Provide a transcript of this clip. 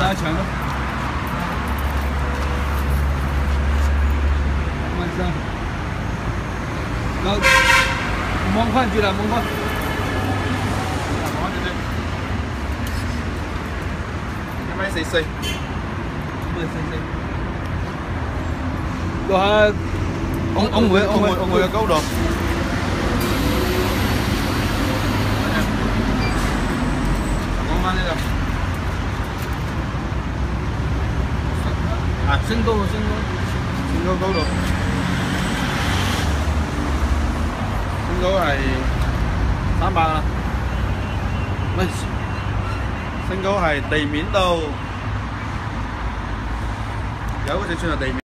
ra trường luôn rồi mong khoan gì là mong khoan cái máy xây xây máy rồi ông ông ngồi ông ông ngồi. câu được. Hãy subscribe cho kênh 升高了，升高，升高高度，升高系三百啦，唔系，升高系地面到，有嗰只算系地面。